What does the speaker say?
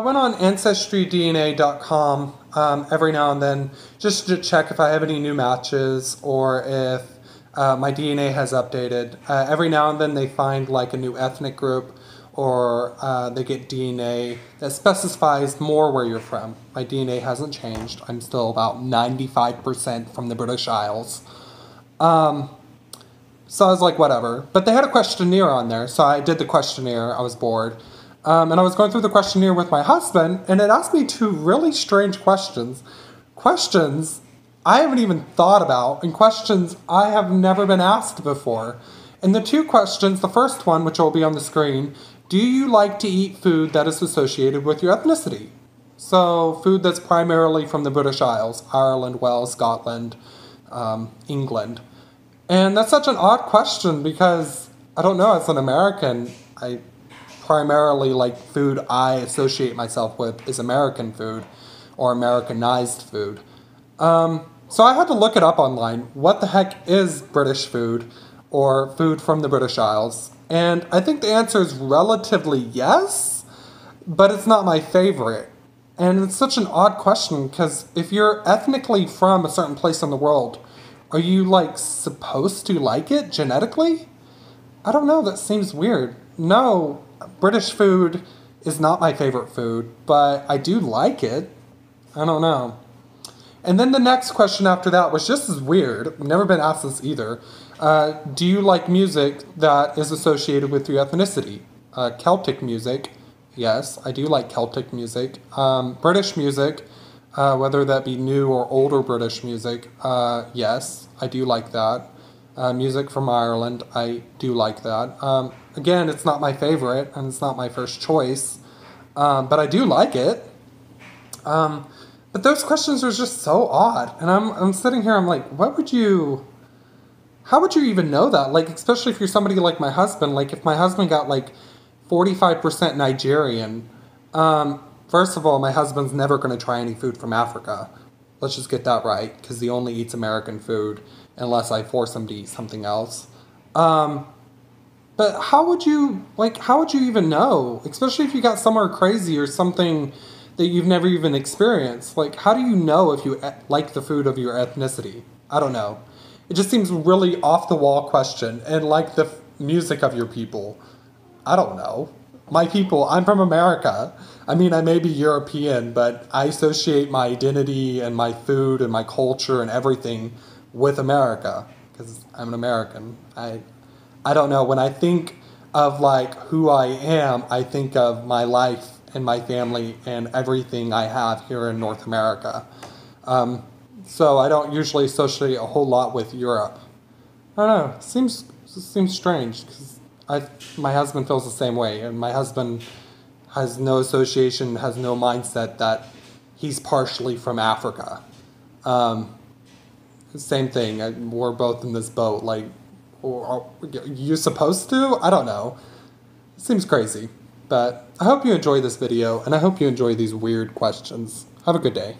AncestryDNA.com um, every now and then just to check if I have any new matches or if uh, my DNA has updated. Uh, every now and then they find like a new ethnic group or uh, they get DNA that specifies more where you're from. My DNA hasn't changed. I'm still about 95% from the British Isles. Um, so I was like, whatever. But they had a questionnaire on there, so I did the questionnaire. I was bored. Um, and I was going through the questionnaire with my husband, and it asked me two really strange questions. Questions I haven't even thought about, and questions I have never been asked before. And the two questions the first one, which will be on the screen, do you like to eat food that is associated with your ethnicity? So, food that's primarily from the British Isles Ireland, Wales, Scotland, um, England. And that's such an odd question because I don't know, as an American, I primarily like food I associate myself with is American food or Americanized food. Um, so I had to look it up online. What the heck is British food or food from the British Isles? And I think the answer is relatively yes, but it's not my favorite. And it's such an odd question because if you're ethnically from a certain place in the world, are you like supposed to like it genetically? I don't know, that seems weird. No, British food is not my favorite food, but I do like it. I don't know. And then the next question after that was just as weird. Never been asked this either. Uh, do you like music that is associated with your ethnicity? Uh, Celtic music, yes, I do like Celtic music. Um, British music, uh, whether that be new or older British music, uh, yes, I do like that. Uh, music from Ireland, I do like that. Um, again, it's not my favorite and it's not my first choice, um, but I do like it. Um, but those questions are just so odd, and I'm I'm sitting here, I'm like, what would you? How would you even know that? Like, especially if you're somebody like my husband. Like, if my husband got like 45% Nigerian, um, first of all, my husband's never going to try any food from Africa. Let's just get that right, because he only eats American food unless I force him to eat something else. Um, but how would you like? How would you even know? Especially if you got somewhere crazy or something that you've never even experienced. Like, how do you know if you like the food of your ethnicity? I don't know. It just seems really off the wall question and like the f- music of your people. I don't know. My people, I'm from America. I mean, I may be European, but I associate my identity and my food and my culture and everything with America because I'm an American. I I don't know when I think of like who I am, I think of my life and my family and everything I have here in North America. Um, so I don't usually associate a whole lot with Europe. I don't know. It seems it seems strange because I my husband feels the same way, and my husband has no association, has no mindset that he's partially from Africa. Um, same thing. I, we're both in this boat. Like, are you supposed to? I don't know. It seems crazy. But I hope you enjoy this video, and I hope you enjoy these weird questions. Have a good day.